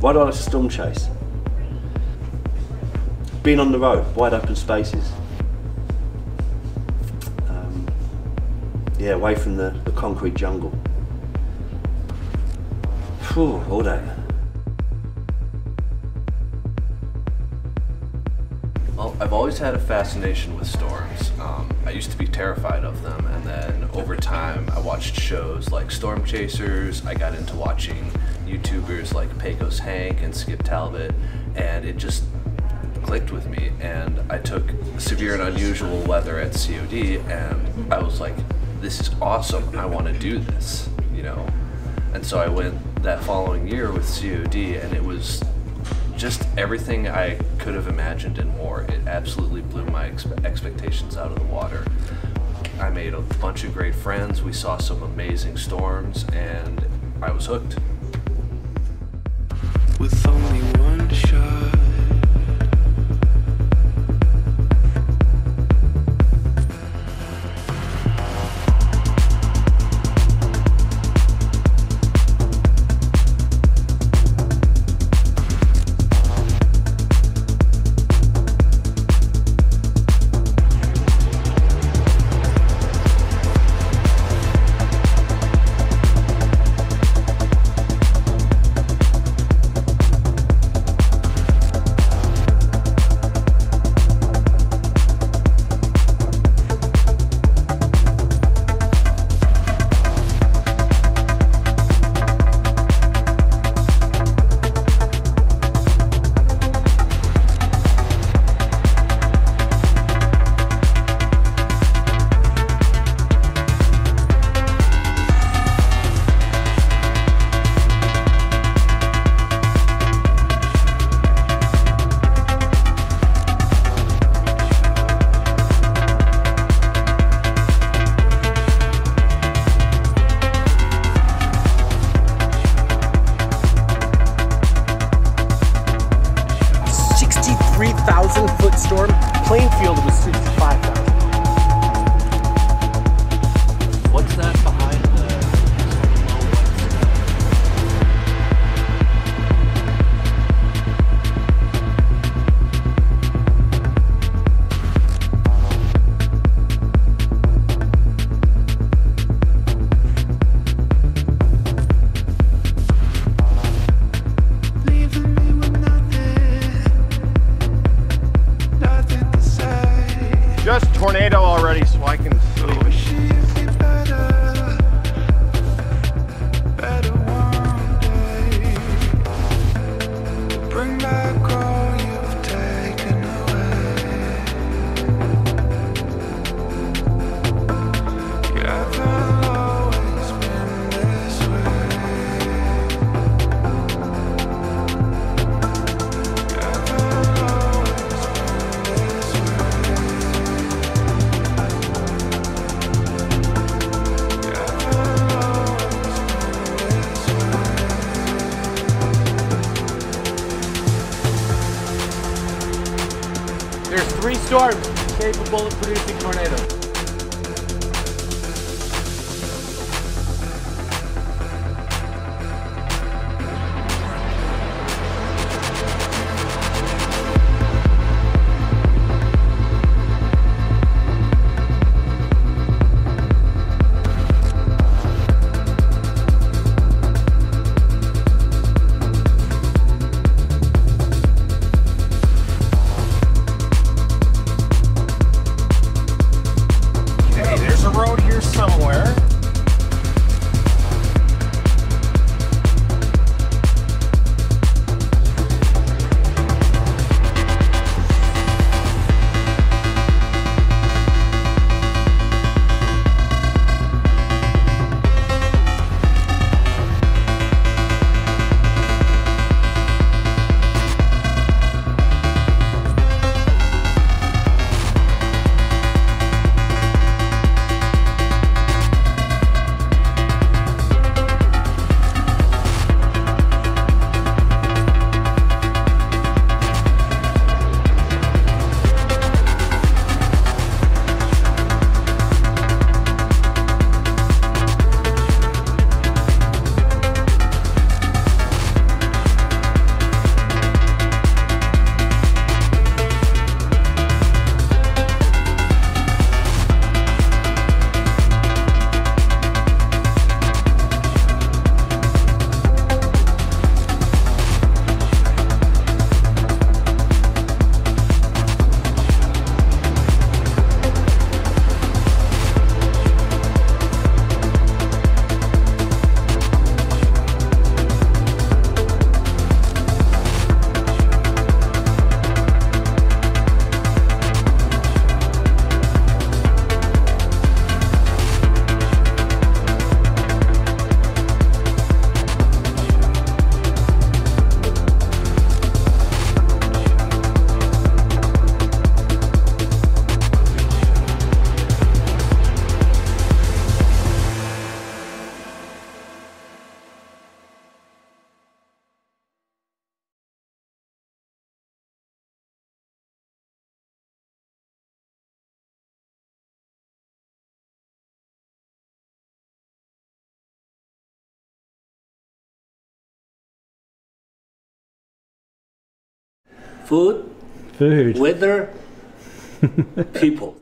Why do I like to storm chase? Being on the road, wide open spaces. Um, yeah, away from the, the concrete jungle. Phew, all day. Well, I've always had a fascination with storms. Um, I used to be terrified of them, and then over time, I watched shows like Storm Chasers. I got into watching YouTubers like Pecos Hank and Skip Talbot, and it just clicked with me. And I took severe and unusual weather at COD, and I was like, "This is awesome! I want to do this," you know. And so I went that following year with COD, and it was just everything I could have imagined and more. It absolutely blew my expe- expectations out of the water. I made a bunch of great friends. We saw some amazing storms, and I was hooked. With There's three storms capable of producing tornadoes. Food, Food. weather, people.